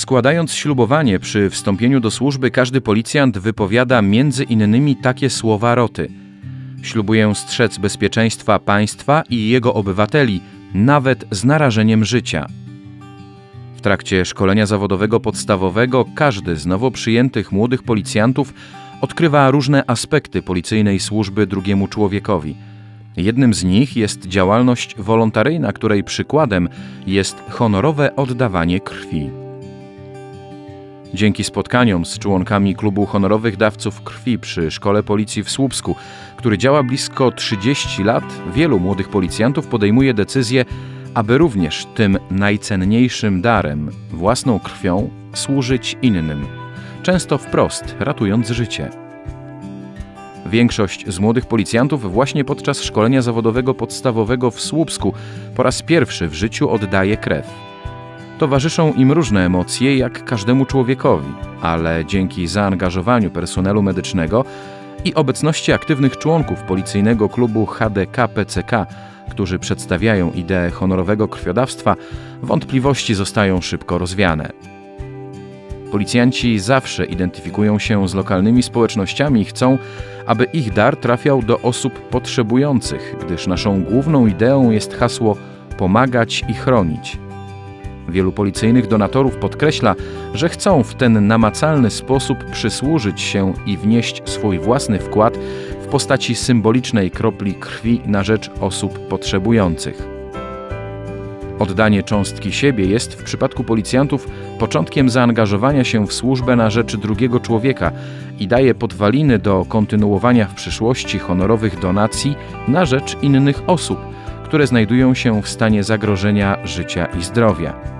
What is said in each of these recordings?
Składając ślubowanie przy wstąpieniu do służby, każdy policjant wypowiada między innymi takie słowa roty: Ślubuję strzec bezpieczeństwa państwa i jego obywateli, nawet z narażeniem życia. W trakcie szkolenia zawodowego podstawowego każdy z nowo przyjętych młodych policjantów odkrywa różne aspekty policyjnej służby drugiemu człowiekowi. Jednym z nich jest działalność wolontaryjna, której przykładem jest honorowe oddawanie krwi. Dzięki spotkaniom z członkami klubu honorowych dawców krwi przy Szkole Policji w Słupsku, który działa blisko 30 lat, wielu młodych policjantów podejmuje decyzję, aby również tym najcenniejszym darem, własną krwią, służyć innym, często wprost ratując życie. Większość z młodych policjantów właśnie podczas szkolenia zawodowego podstawowego w Słupsku po raz pierwszy w życiu oddaje krew. Towarzyszą im różne emocje, jak każdemu człowiekowi, ale dzięki zaangażowaniu personelu medycznego i obecności aktywnych członków policyjnego klubu HDK-PCK, którzy przedstawiają ideę honorowego krwiodawstwa, wątpliwości zostają szybko rozwiane. Policjanci zawsze identyfikują się z lokalnymi społecznościami i chcą, aby ich dar trafiał do osób potrzebujących, gdyż naszą główną ideą jest hasło pomagać i chronić. Wielu policyjnych donatorów podkreśla, że chcą w ten namacalny sposób przysłużyć się i wnieść swój własny wkład w postaci symbolicznej kropli krwi na rzecz osób potrzebujących. Oddanie cząstki siebie jest w przypadku policjantów początkiem zaangażowania się w służbę na rzecz drugiego człowieka i daje podwaliny do kontynuowania w przyszłości honorowych donacji na rzecz innych osób, które znajdują się w stanie zagrożenia życia i zdrowia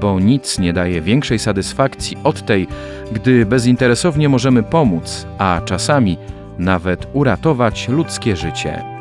bo nic nie daje większej satysfakcji od tej, gdy bezinteresownie możemy pomóc, a czasami nawet uratować ludzkie życie.